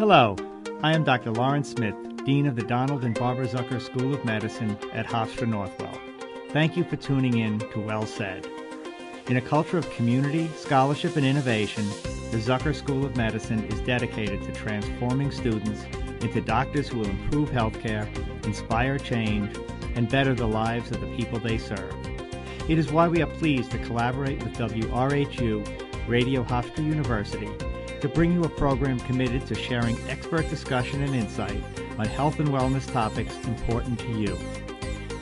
Hello, I am Dr. Lawrence Smith, Dean of the Donald and Barbara Zucker School of Medicine at Hofstra Northwell. Thank you for tuning in to Well Said. In a culture of community, scholarship, and innovation, the Zucker School of Medicine is dedicated to transforming students into doctors who will improve healthcare, inspire change, and better the lives of the people they serve. It is why we are pleased to collaborate with WRHU Radio Hofstra University to bring you a program committed to sharing expert discussion and insight on health and wellness topics important to you.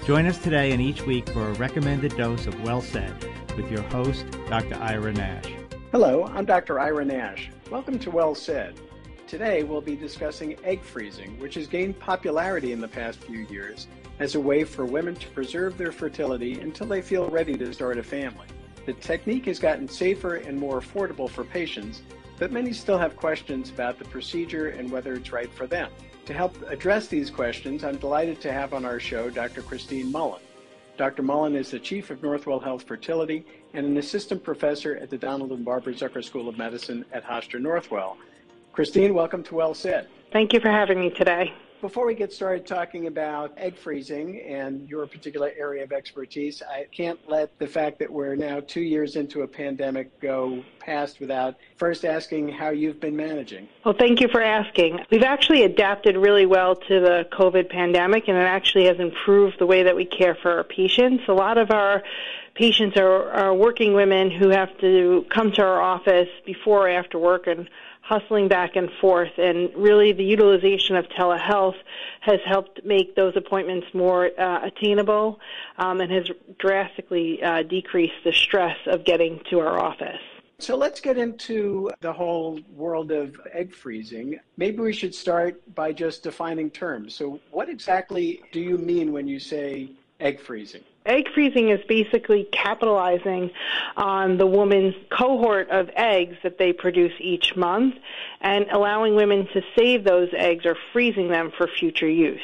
Join us today and each week for a recommended dose of Well Said with your host, Dr. Ira Nash. Hello, I'm Dr. Ira Nash. Welcome to Well Said. Today we'll be discussing egg freezing, which has gained popularity in the past few years as a way for women to preserve their fertility until they feel ready to start a family. The technique has gotten safer and more affordable for patients, but many still have questions about the procedure and whether it's right for them. To help address these questions, I'm delighted to have on our show Dr. Christine Mullin. Dr. Mullin is the chief of Northwell Health Fertility and an assistant professor at the Donald and Barbara Zucker School of Medicine at Hofstra Northwell. Christine, welcome to Well Said. Thank you for having me today. Before we get started talking about egg freezing and your particular area of expertise, I can't let the fact that we're now two years into a pandemic go past without first asking how you've been managing. Well, thank you for asking. We've actually adapted really well to the COVID pandemic, and it actually has improved the way that we care for our patients. A lot of our patients are, are working women who have to come to our office before or after work and hustling back and forth. And really, the utilization of telehealth has helped make those appointments more uh, attainable um, and has drastically uh, decreased the stress of getting to our office. So let's get into the whole world of egg freezing. Maybe we should start by just defining terms. So, what exactly do you mean when you say egg freezing? Egg freezing is basically capitalizing on the woman's cohort of eggs that they produce each month and allowing women to save those eggs or freezing them for future use.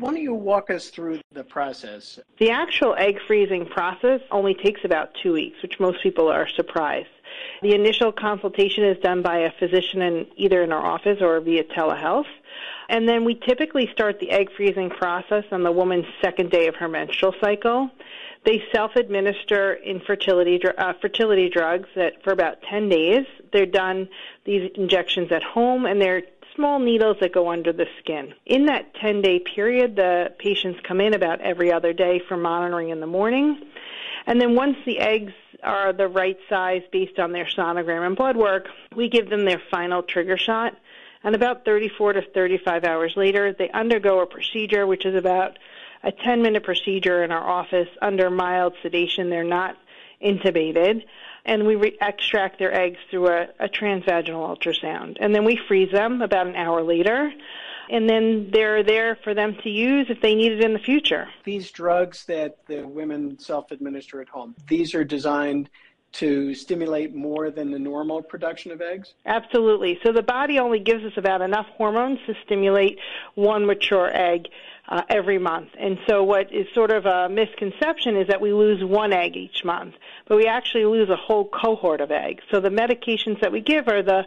Why don't you walk us through the process? The actual egg freezing process only takes about two weeks, which most people are surprised. The initial consultation is done by a physician in either in our office or via telehealth. And then we typically start the egg freezing process on the woman's second day of her menstrual cycle. They self-administer infertility uh, fertility drugs that for about 10 days. They're done these injections at home, and they're small needles that go under the skin. In that 10-day period, the patients come in about every other day for monitoring in the morning. And then once the eggs are the right size based on their sonogram and blood work, we give them their final trigger shot and about 34 to 35 hours later, they undergo a procedure, which is about a 10 minute procedure in our office under mild sedation. They're not intubated. And we re- extract their eggs through a, a transvaginal ultrasound. And then we freeze them about an hour later and then they're there for them to use if they need it in the future. These drugs that the women self administer at home, these are designed to stimulate more than the normal production of eggs? Absolutely. So the body only gives us about enough hormones to stimulate one mature egg uh, every month. And so what is sort of a misconception is that we lose one egg each month, but we actually lose a whole cohort of eggs. So the medications that we give are the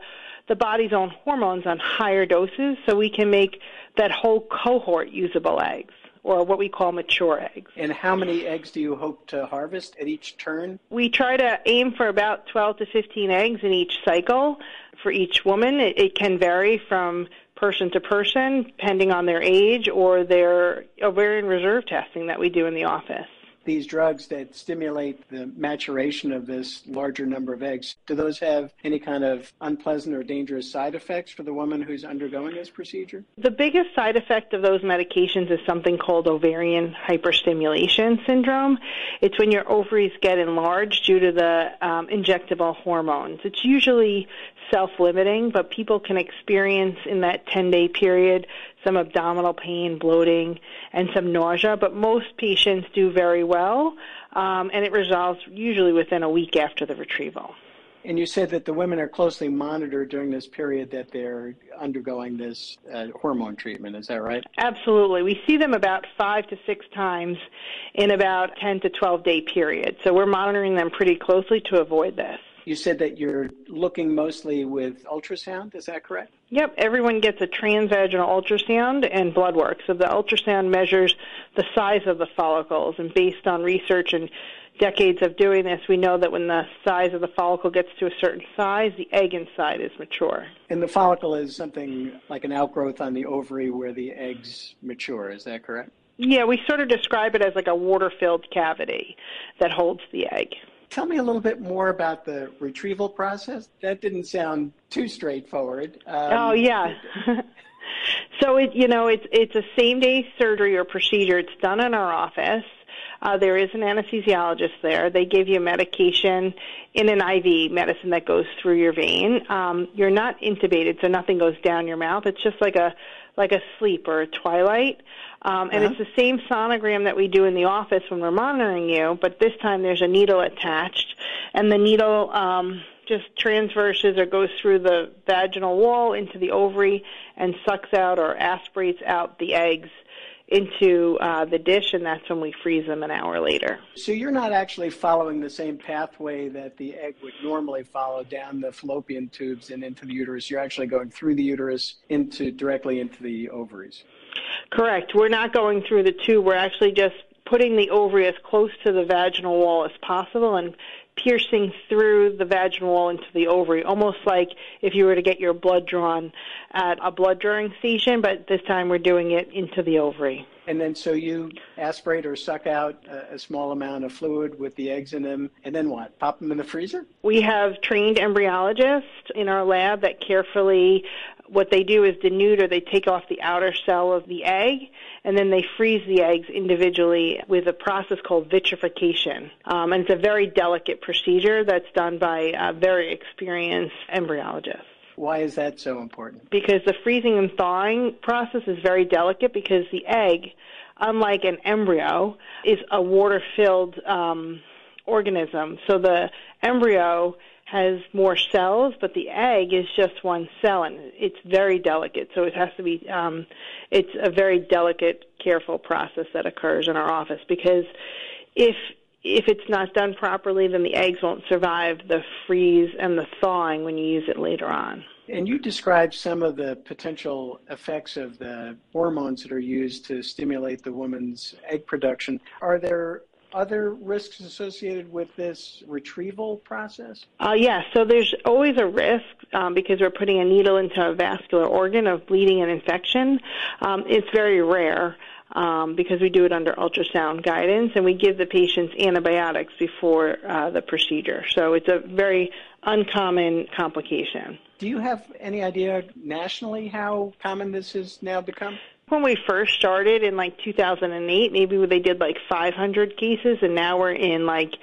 the body's own hormones on higher doses so we can make that whole cohort usable eggs or what we call mature eggs. And how many eggs do you hope to harvest at each turn? We try to aim for about 12 to 15 eggs in each cycle for each woman. It, it can vary from person to person depending on their age or their ovarian reserve testing that we do in the office these drugs that stimulate the maturation of this larger number of eggs, do those have any kind of unpleasant or dangerous side effects for the woman who's undergoing this procedure? The biggest side effect of those medications is something called ovarian hyperstimulation syndrome. It's when your ovaries get enlarged due to the um, injectable hormones. It's usually self-limiting, but people can experience in that 10-day period some abdominal pain, bloating, and some nausea. But most patients do very well, um, and it resolves usually within a week after the retrieval. And you said that the women are closely monitored during this period that they're undergoing this uh, hormone treatment. Is that right? Absolutely. We see them about five to six times in about 10 to 12 day period. So we're monitoring them pretty closely to avoid this. You said that you're looking mostly with ultrasound, is that correct? Yep, everyone gets a transvaginal ultrasound and blood work. So the ultrasound measures the size of the follicles, and based on research and decades of doing this, we know that when the size of the follicle gets to a certain size, the egg inside is mature. And the follicle is something like an outgrowth on the ovary where the eggs mature, is that correct? Yeah, we sort of describe it as like a water filled cavity that holds the egg. Tell me a little bit more about the retrieval process. That didn't sound too straightforward. Um, oh, yeah. so it you know it's it's a same day surgery or procedure. It's done in our office. Uh, there is an anesthesiologist there. They give you medication in an IV medicine that goes through your vein. Um, you're not intubated, so nothing goes down your mouth. It's just like a like a sleep or a twilight. Um, and uh-huh. it's the same sonogram that we do in the office when we're monitoring you, but this time there's a needle attached, and the needle um, just transverses or goes through the vaginal wall into the ovary and sucks out or aspirates out the eggs into uh, the dish, and that's when we freeze them an hour later. So you're not actually following the same pathway that the egg would normally follow down the fallopian tubes and into the uterus. You're actually going through the uterus into directly into the ovaries. Correct. We're not going through the tube. We're actually just putting the ovary as close to the vaginal wall as possible and piercing through the vaginal wall into the ovary, almost like if you were to get your blood drawn at a blood drawing station, but this time we're doing it into the ovary. And then so you aspirate or suck out a, a, small amount of fluid with the eggs in them, and then what? Pop them in the freezer? We have trained embryologists in our lab that carefully, what they do is denude or they take off the outer cell of the egg, and then they freeze the eggs individually with a process called vitrification. Um, and it's a very delicate procedure that's done by a very experienced embryologists. Why is that so important? Because the freezing and thawing process is very delicate because the egg, unlike an embryo, is a water filled um, organism. So the embryo has more cells, but the egg is just one cell, and it's very delicate. So it has to be, um, it's a very delicate, careful process that occurs in our office because if if it's not done properly, then the eggs won't survive the freeze and the thawing when you use it later on. And you described some of the potential effects of the hormones that are used to stimulate the woman's egg production. Are there other risks associated with this retrieval process? Uh, yes, yeah, so there's always a risk um, because we're putting a needle into a vascular organ of bleeding and infection. Um, it's very rare um, because we do it under ultrasound guidance, and we give the patients antibiotics before uh, the procedure. So it's a very uncommon complication. Do you have any idea nationally how common this has now become? When we first started in like 2008, maybe they did like 500 cases, and now we're in like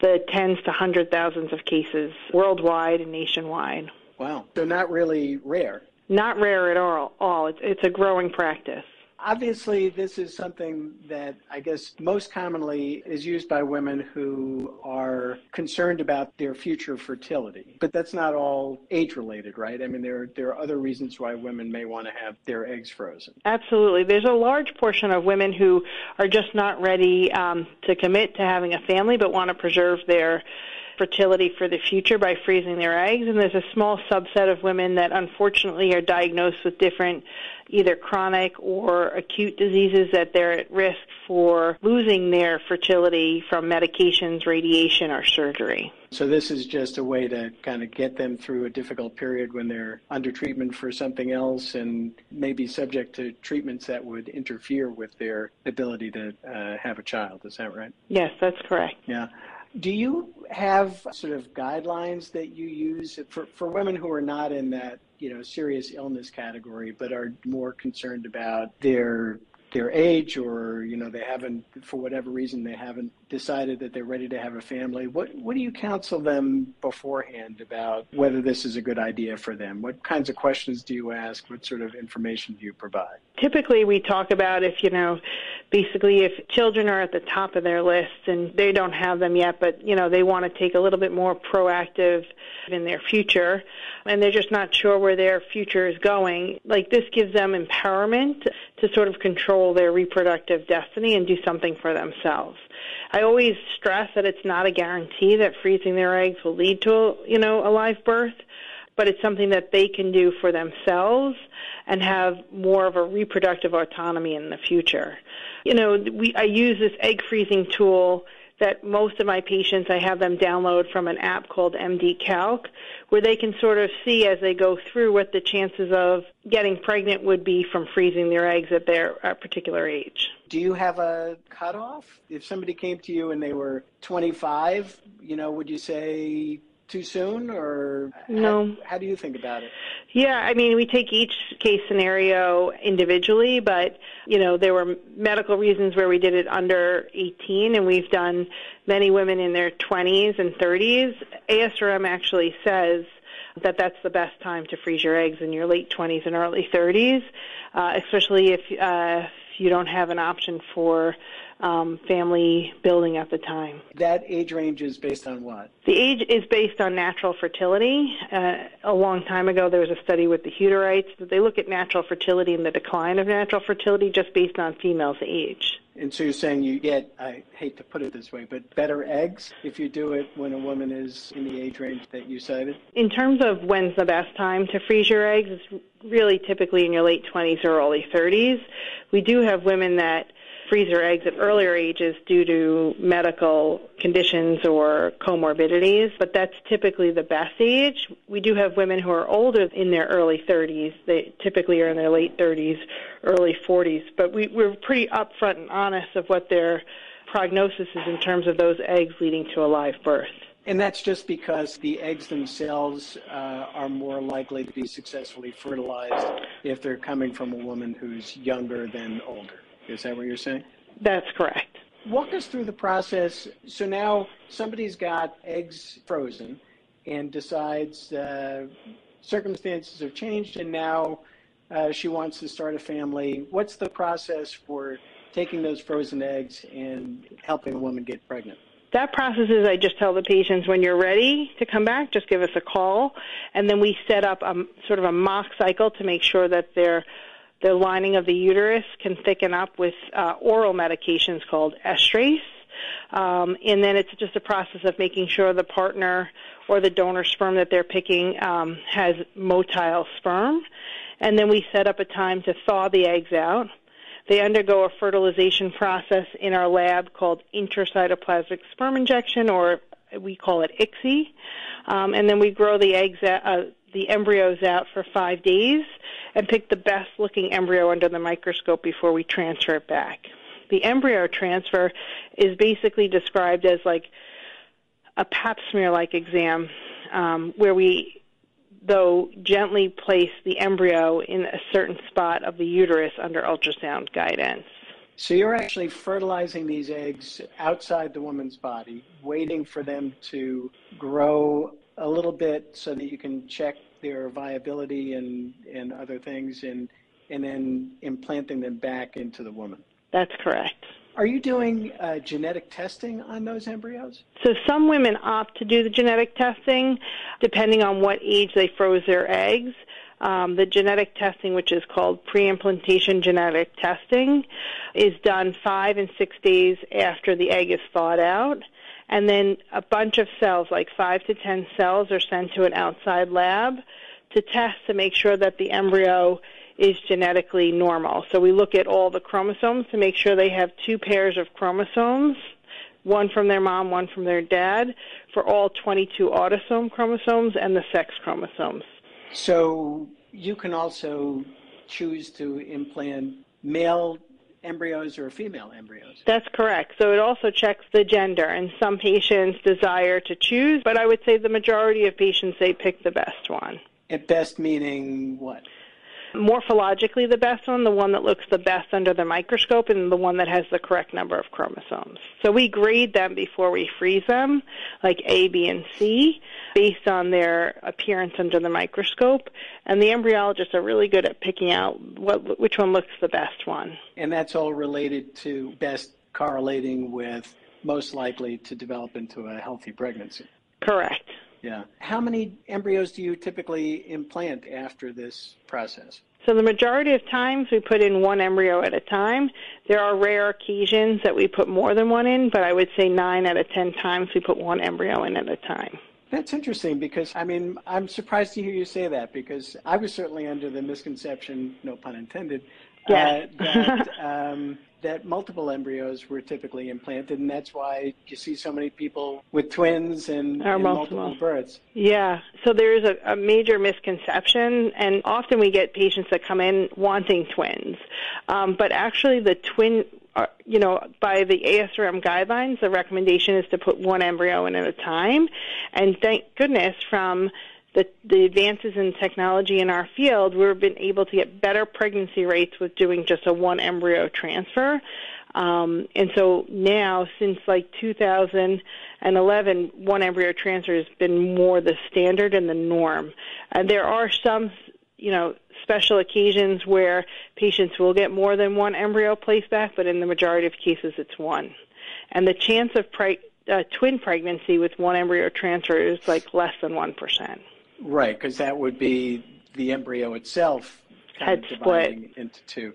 the tens to hundred thousands of cases worldwide and nationwide. Wow. So not really rare. Not rare at all. all. It's, it's a growing practice. Obviously, this is something that I guess most commonly is used by women who are concerned about their future fertility. But that's not all age related, right? I mean, there, there are other reasons why women may want to have their eggs frozen. Absolutely. There's a large portion of women who are just not ready um, to commit to having a family but want to preserve their fertility for the future by freezing their eggs. And there's a small subset of women that unfortunately are diagnosed with different either chronic or acute diseases that they're at risk for losing their fertility from medications, radiation, or surgery. So, this is just a way to kind of get them through a difficult period when they're under treatment for something else and maybe subject to treatments that would interfere with their ability to uh, have a child. Is that right? Yes, that's correct. Yeah. Do you have sort of guidelines that you use for, for women who are not in that you know serious illness category, but are more concerned about their their age or you know they haven't for whatever reason they haven't decided that they're ready to have a family what what do you counsel them beforehand about whether this is a good idea for them? What kinds of questions do you ask? What sort of information do you provide? Typically we talk about if you know basically if children are at the top of their list and they don't have them yet but you know they want to take a little bit more proactive in their future and they're just not sure where their future is going like this gives them empowerment to sort of control their reproductive destiny and do something for themselves I always stress that it's not a guarantee that freezing their eggs will lead to, you know, a live birth, but it's something that they can do for themselves and have more of a reproductive autonomy in the future. You know, we I use this egg freezing tool that most of my patients I have them download from an app called MD Calc where they can sort of see as they go through what the chances of getting pregnant would be from freezing their eggs at their particular age. Do you have a cutoff? If somebody came to you and they were 25, you know, would you say too soon or no. how, how, do you think about it? Yeah i mean we take each case scenario individually but you know there were medical reasons where we did it under 18 and we've done many women in their 20s and 30s asrm actually says that that's the best time to freeze your eggs in your late 20s and early 30s uh, especially if uh, if you don't have an option for um, family building at the time. That age range is based on what? The age is based on natural fertility. Uh, a long time ago, there was a study with the Hutterites that they look at natural fertility and the decline of natural fertility just based on females' age. And so you're saying you get, I hate to put it this way, but better eggs if you do it when a woman is in the age range that you cited? In terms of when's the best time to freeze your eggs, it's really typically in your late 20s or early 30s. We do have women that freeze their eggs at earlier ages due to medical conditions or comorbidities, but that's typically the best age. We do have women who are older in their early 30s. They typically are in their late 30s, early 40s, but we, we're pretty upfront and honest of what their prognosis is in terms of those eggs leading to a live birth. And that's just because the eggs themselves uh, are more likely to be successfully fertilized if they're coming from a woman who's younger than older. Is that what you're saying? That's correct. Walk us through the process. So now somebody's got eggs frozen and decides uh, circumstances have changed and now uh, she wants to start a family. What's the process for taking those frozen eggs and helping a woman get pregnant? That process is I just tell the patients when you're ready to come back, just give us a call, and then we set up a sort of a mock cycle to make sure that they're the lining of the uterus can thicken up with uh, oral medications called estrace. Um, and then it's just a process of making sure the partner or the donor sperm that they're picking um, has motile sperm. And then we set up a time to thaw the eggs out. They undergo a fertilization process in our lab called intracytoplasmic sperm injection, or we call it ICSI. Um, and then we grow the eggs, uh, the embryos out for five days and pick the best looking embryo under the microscope before we transfer it back. The embryo transfer is basically described as like a pap smear like exam um, where we, though, gently place the embryo in a certain spot of the uterus under ultrasound guidance. So you're actually fertilizing these eggs outside the woman's body, waiting for them to grow a little bit so that you can check their viability and, and other things, and, and then implanting them back into the woman. That's correct. Are you doing uh, genetic testing on those embryos? So some women opt to do the genetic testing depending on what age they froze their eggs. Um, the genetic testing, which is called pre-implantation genetic testing, is done five and six days after the egg is thawed out. And then a bunch of cells, like five to ten cells, are sent to an outside lab to test to make sure that the embryo is genetically normal. So we look at all the chromosomes to make sure they have two pairs of chromosomes, one from their mom, one from their dad, for all 22 autosome chromosomes and the sex chromosomes. So you can also choose to implant male embryos or female embryos. That's correct. So it also checks the gender, and some patients desire to choose, but I would say the majority of patients they pick the best one. At best meaning what? Morphologically the best one, the one that looks the best under the microscope, and the one that has the correct number of chromosomes. So we grade them before we freeze them, like A, B, and C, based on their appearance under the microscope. And the embryologists are really good at picking out what, which one looks the best one. And that's all related to best correlating with most likely to develop into a healthy pregnancy. Correct. Yeah. How many embryos do you typically implant after this process? So the majority of times we put in one embryo at a time. There are rare occasions that we put more than one in, but I would say nine out of ten times we put one embryo in at a time. That's interesting because, I mean, I'm surprised to hear you say that because I was certainly under the misconception, no pun intended, yeah. uh, that, um, that multiple embryos were typically implanted, and that's why you see so many people with twins and, and multiple. multiple. births. Yeah, so there is a, a, major misconception, and often we get patients that come in wanting twins, um, but actually the twin. Uh, you know, by the ASRM guidelines, the recommendation is to put one embryo in at a time. And thank goodness from the, the advances in technology in our field, we've been able to get better pregnancy rates with doing just a one embryo transfer. Um, and so now, since like 2011, one embryo transfer has been more the standard and the norm. And there are some, you know, special occasions where patients will get more than one embryo placed back, but in the majority of cases, it's one. And the chance of pre- uh, twin pregnancy with one embryo transfer is like less than 1%. Right, because that would be the embryo itself kind of dividing into two.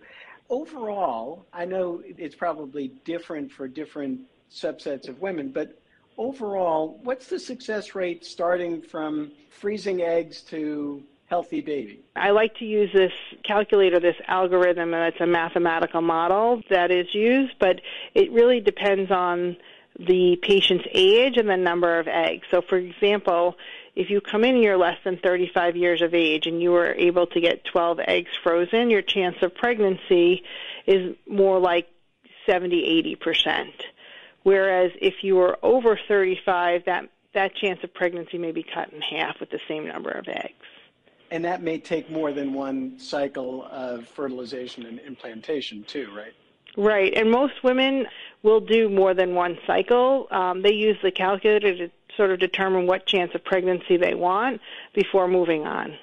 Overall, I know it's probably different for different subsets of women, but overall, what's the success rate starting from freezing eggs to healthy baby? I like to use this calculator, this algorithm, and it's a mathematical model that is used, but it really depends on the patient's age and the number of eggs. So, for example, if you come in and you're less than 35 years of age and you were able to get 12 eggs frozen, your chance of pregnancy is more like 70, 80%. Whereas if you were over 35, that, that chance of pregnancy may be cut in half with the same number of eggs. And that may take more than one cycle of fertilization and implantation, too, right? Right, and most women will do more than one cycle. Um, they use the calculator to sort of determine what chance of pregnancy they want before moving on.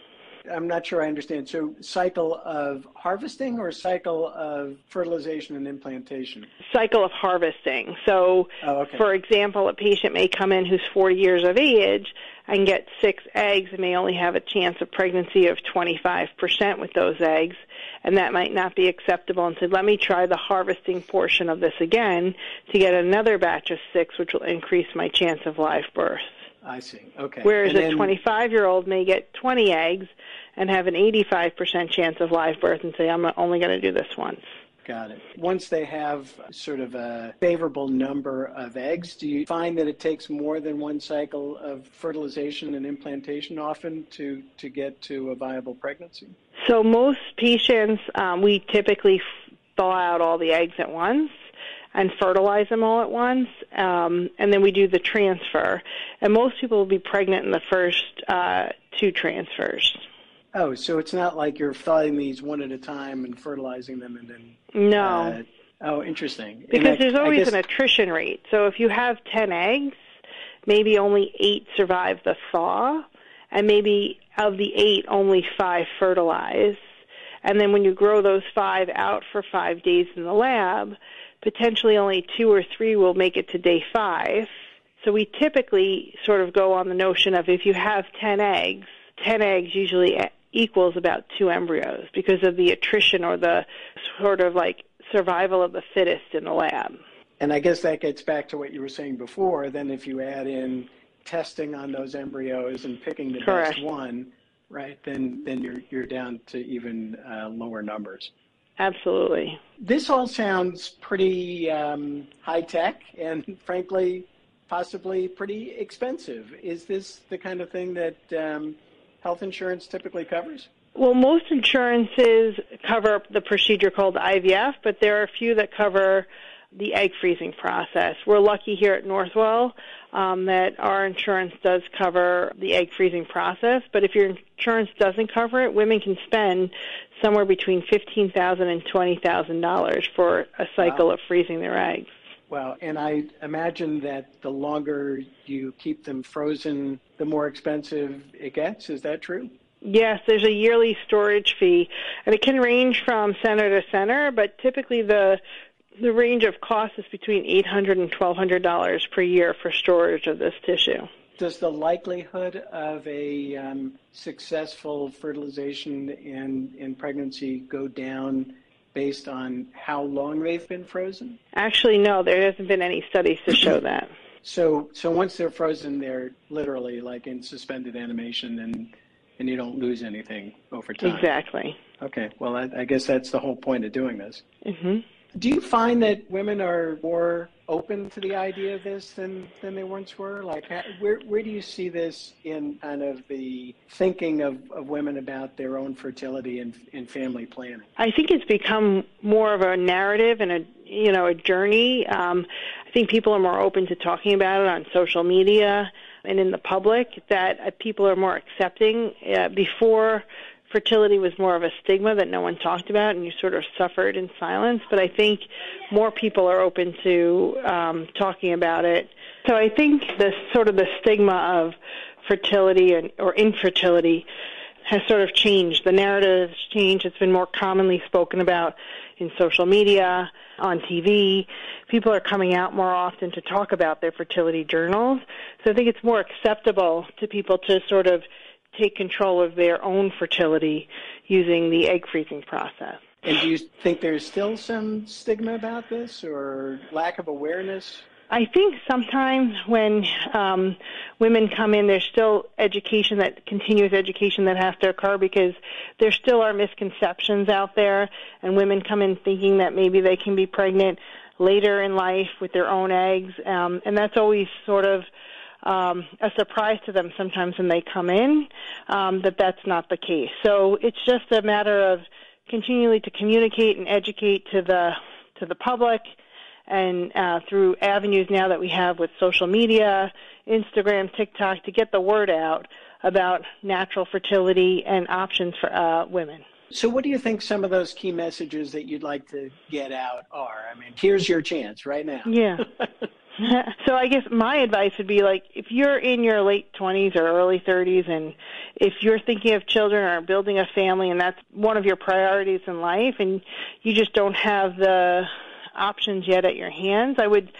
I'm not sure I understand. So, cycle of harvesting or cycle of fertilization and implantation? Cycle of harvesting. So, oh, okay. for example, a patient may come in who's 40 years of age and get six eggs and may only have a chance of pregnancy of 25% with those eggs and that might not be acceptable and said, let me try the harvesting portion of this again to get another batch of six, which will increase my chance of live birth. I see. Okay. Whereas a 25 year old may get 20 eggs and have an 85% chance of live birth and say, I'm only going to do this once. Got it. Once they have sort of a favorable number of eggs, do you find that it takes more than one cycle of fertilization and implantation often to, to get to a viable pregnancy? So, most patients, um, we typically thaw out all the eggs at once and fertilize them all at once, um, and then we do the transfer. And most people will be pregnant in the first uh, two transfers. Oh, so it's not like you're thawing these one at a time and fertilizing them and then. No. Uh, oh, interesting. Because I, there's always guess... an attrition rate. So if you have 10 eggs, maybe only eight survive the thaw, and maybe of the eight, only five fertilize. And then when you grow those five out for five days in the lab, potentially only two or three will make it to day five. So we typically sort of go on the notion of if you have 10 eggs, 10 eggs usually equals about two embryos because of the attrition or the sort of like survival of the fittest in the lab. And I guess that gets back to what you were saying before. Then, if you add in testing on those embryos and picking the Correct. best one, right? Then, then you're you're down to even uh, lower numbers. Absolutely. This all sounds pretty um, high tech and, frankly, possibly pretty expensive. Is this the kind of thing that um, health insurance typically covers? Well, most insurances cover the procedure called IVF, but there are a few that cover the egg freezing process. We're lucky here at Northwell um, that our insurance does cover the egg freezing process, but if your insurance doesn't cover it, women can spend somewhere between fifteen thousand and twenty thousand dollars for a cycle wow. of freezing their eggs. Well, and I imagine that the longer you keep them frozen, the more expensive it gets. Is that true? Yes, there's a yearly storage fee, and it can range from center to center, but typically the the range of cost is between eight hundred and twelve hundred dollars per year for storage of this tissue. does the likelihood of a um, successful fertilization and, and pregnancy go down based on how long they've been frozen? Actually, no, there hasn't been any studies to show that. So, so once they're frozen, they're literally like in suspended animation, and and you don't lose anything over time. Exactly. Okay. Well, I, I guess that's the whole point of doing this. hmm Do you find that women are more open to the idea of this than, than they once were? Like, where, where do you see this in kind of the thinking of, of women about their own fertility and, and family planning? I think it's become more of a narrative and a you know a journey. Um, I think people are more open to talking about it on social media and in the public. That uh, people are more accepting. Uh, before fertility was more of a stigma that no one talked about and you sort of suffered in silence. But I think more people are open to um, talking about it. So I think the sort of the stigma of fertility and or infertility has sort of changed. The narrative has changed. It's been more commonly spoken about in social media, on TV. People are coming out more often to talk about their fertility journals. So I think it's more acceptable to people to sort of take control of their own fertility using the egg freezing process. And do you think there's still some stigma about this or lack of awareness? I think sometimes when um, women come in, there's still education that continuous education that has to occur because there still are misconceptions out there, and women come in thinking that maybe they can be pregnant later in life with their own eggs, um, and that's always sort of um, a surprise to them sometimes when they come in um, that that's not the case. So it's just a matter of continually to communicate and educate to the to the public and uh, through avenues now that we have with social media, Instagram, TikTok, to get the word out about natural fertility and options for uh, women. So, what do you think some of those key messages that you'd like to get out are? I mean, here's your chance right now. Yeah. so I guess my advice would be like if you're in your late 20s or early 30s and if you're thinking of children or building a family and that's one of your priorities in life and you just don't have the options yet at your hands, I would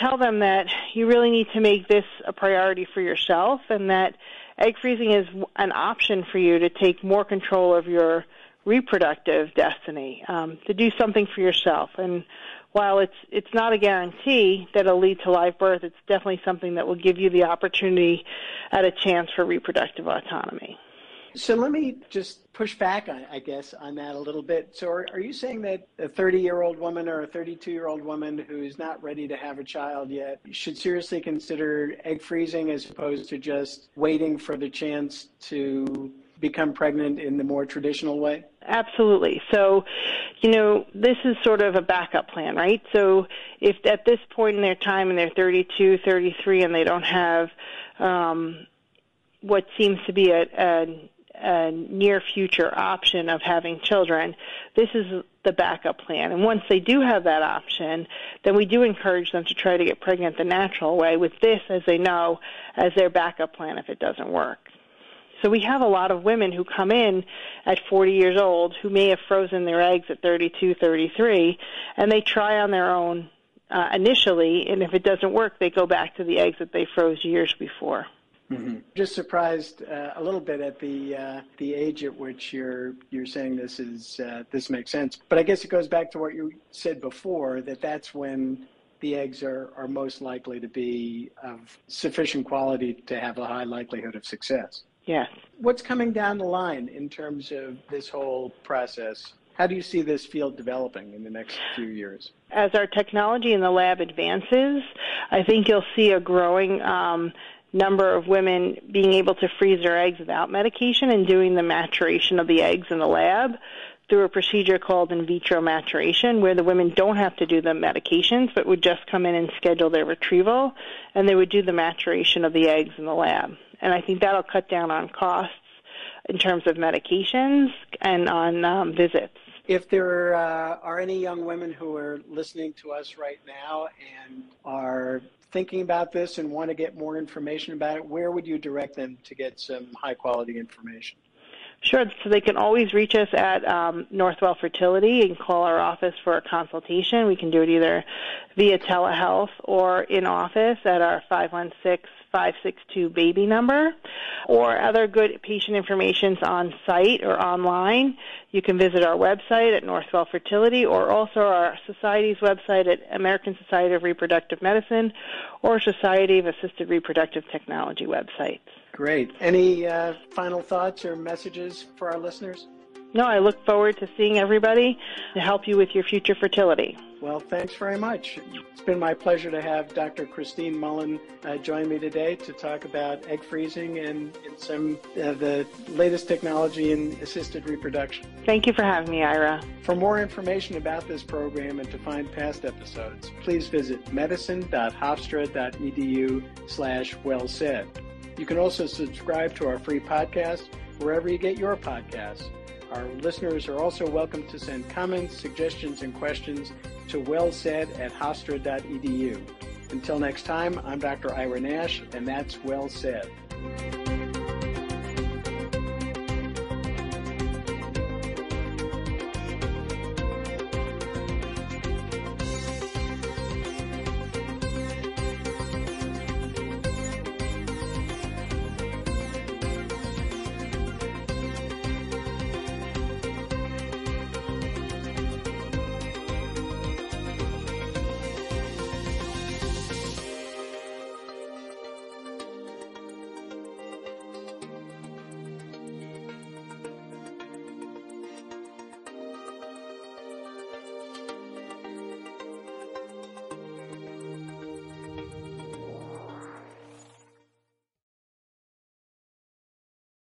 tell them that you really need to make this a priority for yourself and that egg freezing is an option for you to take more control of your reproductive destiny, um, to do something for yourself. And while it's it's not a guarantee that it'll lead to live birth, it's definitely something that will give you the opportunity at a chance for reproductive autonomy. So let me just push back, I guess, on that a little bit. So are, are you saying that a 30-year-old woman or a 32-year-old woman who's not ready to have a child yet should seriously consider egg freezing as opposed to just waiting for the chance to become pregnant in the more traditional way? Absolutely. So, you know, this is sort of a backup plan, right? So, if at this point in their time and they're 32, 33, and they don't have um, what seems to be a, a a near future option of having children, this is the backup plan. And once they do have that option, then we do encourage them to try to get pregnant the natural way with this, as they know, as their backup plan if it doesn't work. So we have a lot of women who come in at 40 years old who may have frozen their eggs at 32, 33, and they try on their own uh, initially, and if it doesn't work, they go back to the eggs that they froze years before. Mm-hmm. Just surprised uh, a little bit at the uh, the age at which you're you're saying this is uh, this makes sense. But I guess it goes back to what you said before that that's when the eggs are, are most likely to be of sufficient quality to have a high likelihood of success. Yes. What's coming down the line in terms of this whole process? How do you see this field developing in the next few years? As our technology in the lab advances, I think you'll see a growing um, number of women being able to freeze their eggs without medication and doing the maturation of the eggs in the lab through a procedure called in vitro maturation where the women don't have to do the medications but would just come in and schedule their retrieval and they would do the maturation of the eggs in the lab. And I think that'll cut down on costs in terms of medications and on um, visits. If there uh, are any young women who are listening to us right now and are thinking about this and want to get more information about it, where would you direct them to get some high quality information? Sure. So they can always reach us at um, Northwell Fertility and call our office for a consultation. We can do it either via telehealth or in office at our 516 562 baby number or other good patient information on site or online. You can visit our website at Northwell Fertility or also our society's website at American Society of Reproductive Medicine or Society of Assisted Reproductive Technology websites. Great. Any uh, final thoughts or messages for our listeners? No, I look forward to seeing everybody to help you with your future fertility. Well, thanks very much. It's been my pleasure to have Dr. Christine Mullin uh, join me today to talk about egg freezing and, and some uh, the latest technology in assisted reproduction. Thank you for having me, Ira. For more information about this program and to find past episodes, please visit medicine.hofstra.edu slash well said. You can also subscribe to our free podcast wherever you get your podcasts. Our listeners are also welcome to send comments, suggestions, and questions to wellsaid at hofstra.edu. Until next time, I'm Dr. Ira Nash, and that's Well Said.